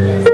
Amen.